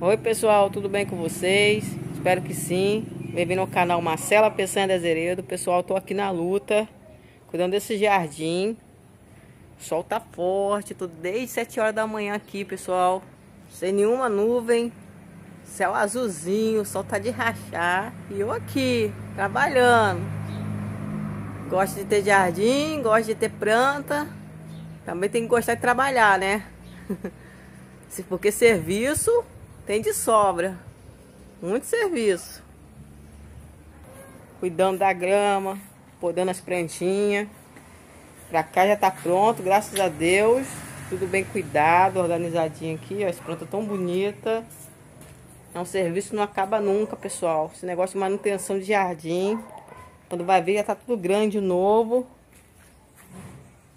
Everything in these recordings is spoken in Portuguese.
Oi pessoal, tudo bem com vocês? Espero que sim. Bem-vindo ao canal Marcela Peçanha de Azeredo. Pessoal, tô aqui na luta, cuidando desse jardim. O sol tá forte, tô desde 7 horas da manhã aqui, pessoal. Sem nenhuma nuvem, céu azulzinho, o sol tá de rachar. E eu aqui, trabalhando. Gosto de ter jardim, gosto de ter planta. Também tem que gostar de trabalhar, né? Porque serviço tem de sobra. Muito serviço. Cuidando da grama, podando as plantinhas. Pra cá já tá pronto, graças a Deus. Tudo bem cuidado, organizadinho aqui, ó. As plantas tão bonitas. É um serviço que não acaba nunca, pessoal. Esse negócio de manutenção de jardim. Quando vai ver, já tá tudo grande novo.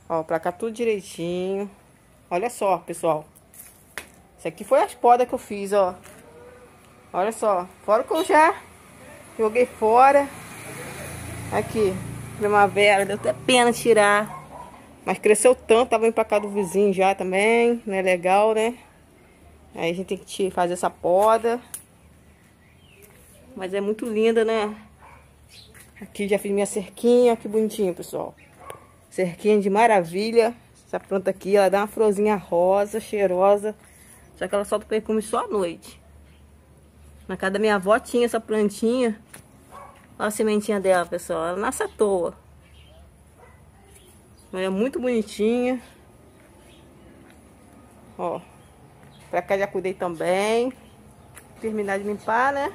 Ó, pra cá tudo direitinho. Olha só, pessoal. Isso aqui foi as podas que eu fiz, ó. Olha só. Fora que eu já joguei fora. Aqui. Primavera. Deu até pena tirar. Mas cresceu tanto. Tava indo pra cá do vizinho já também. Não é legal, né? Aí a gente tem que fazer essa poda. Mas é muito linda, né? Aqui já fiz minha cerquinha. Que bonitinho, pessoal. Cerquinha de maravilha. Essa planta aqui, ela dá uma florzinha rosa, cheirosa. Só que ela solta o perfume só à noite. Na casa da minha avó tinha essa plantinha. Olha a sementinha dela, pessoal. Ela nasce à toa. Ela é muito bonitinha. Ó. Pra cá já cuidei também. Terminar de limpar, né?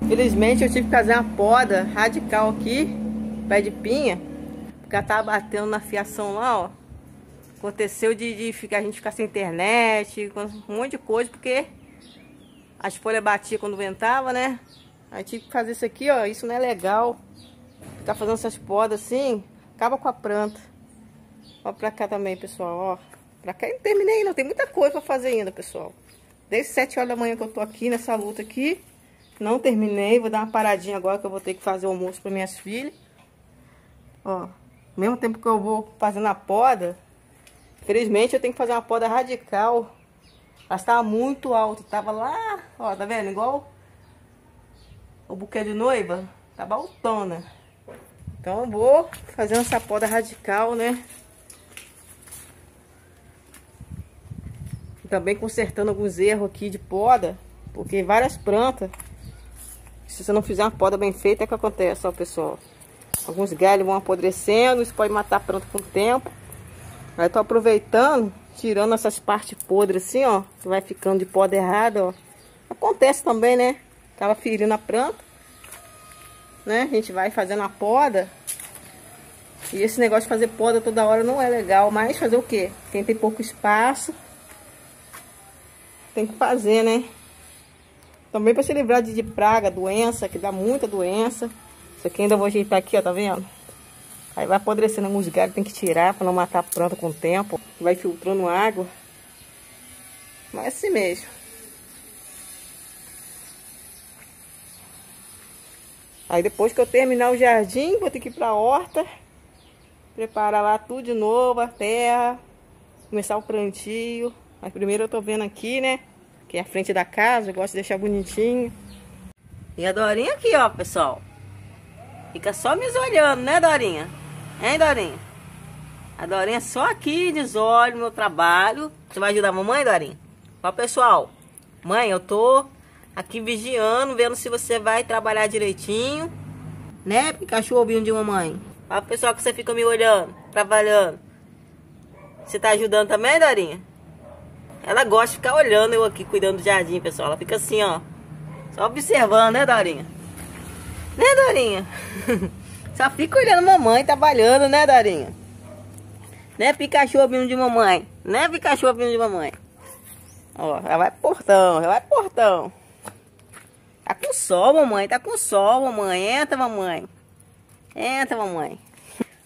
Infelizmente eu tive que fazer uma poda radical aqui. Pé de pinha. Porque ela tava batendo na fiação lá, ó. Aconteceu de, de ficar, a gente ficar sem internet, um monte de coisa, porque as folhas batiam quando ventava, né? Aí tive que fazer isso aqui, ó. Isso não é legal. Ficar fazendo essas podas assim, acaba com a planta. Ó pra cá também, pessoal, ó. Pra cá eu não terminei, não. Tem muita coisa pra fazer ainda, pessoal. Desde 7 horas da manhã que eu tô aqui nessa luta aqui. Não terminei. Vou dar uma paradinha agora que eu vou ter que fazer o almoço para minhas filhas. Ó. Mesmo tempo que eu vou fazendo a poda, Infelizmente eu tenho que fazer uma poda radical. Ela estava muito alta, tava lá, ó, tá vendo? Igual o buquê de noiva, tava altona. Então eu vou fazer essa poda radical, né? Também consertando alguns erros aqui de poda, porque várias plantas, se você não fizer uma poda bem feita, é que acontece, ó, pessoal. Alguns galhos vão apodrecendo, isso pode matar a planta com o tempo. Aí tô aproveitando, tirando essas partes podres assim, ó. Que vai ficando de poda errada, ó. Acontece também, né? Tava ferindo a planta. Né? A gente vai fazendo a poda. E esse negócio de fazer poda toda hora não é legal. Mas fazer o quê? Quem tem pouco espaço, tem que fazer, né? Também para se livrar de, de praga, doença, que dá muita doença. Isso aqui ainda vou ajeitar aqui, ó, tá vendo? Aí vai apodrecendo alguns galhos, tem que tirar para não matar a planta com o tempo. Vai filtrando água. Mas é assim mesmo. Aí depois que eu terminar o jardim, vou ter que ir para a horta. Preparar lá tudo de novo, a terra. Começar o plantio. Mas primeiro eu tô vendo aqui, né? Que é a frente da casa, eu gosto de deixar bonitinho. E a Dorinha aqui, ó, pessoal. Fica só me olhando, né, Dorinha? Hein, Dorinha? A Dorinha só aqui desolha o meu trabalho. Você vai ajudar a mamãe, Dorinha? Ó, pessoal. Mãe, eu tô aqui vigiando, vendo se você vai trabalhar direitinho. Né, cachorrinho de mamãe? Ó, pessoal, que você fica me olhando, trabalhando. Você tá ajudando também, Dorinha? Ela gosta de ficar olhando eu aqui, cuidando do jardim, pessoal. Ela fica assim, ó. Só observando, né, Dorinha? Né, Dorinha? Só fica olhando mamãe trabalhando, né, Darinha? Né, Pikachu vindo de mamãe? Né, Pikachu vindo de mamãe? Ó, já vai portão, já vai portão. Tá com sol, mamãe, tá com sol, mamãe. Entra, mamãe. Entra, mamãe.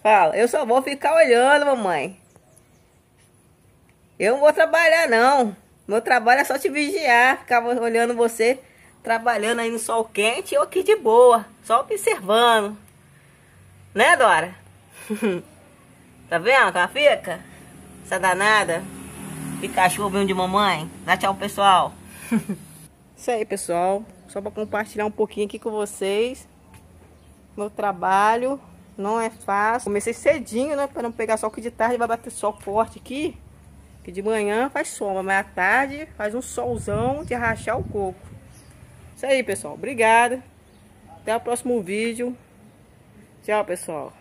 Fala, eu só vou ficar olhando, mamãe. Eu não vou trabalhar, não. Meu trabalho é só te vigiar, ficar olhando você trabalhando aí no sol quente eu aqui de boa, só observando. Né, Dora? tá vendo como ela fica? Essa danada. E cachorro de mamãe. Dá tchau, pessoal. Isso aí, pessoal. Só para compartilhar um pouquinho aqui com vocês. Meu trabalho não é fácil. Comecei cedinho, né? Para não pegar sol que de tarde vai bater sol forte aqui. Que de manhã faz sombra, mas à tarde faz um solzão de rachar o coco. Isso aí, pessoal. Obrigada. Até o próximo vídeo. Tchau, pessoal.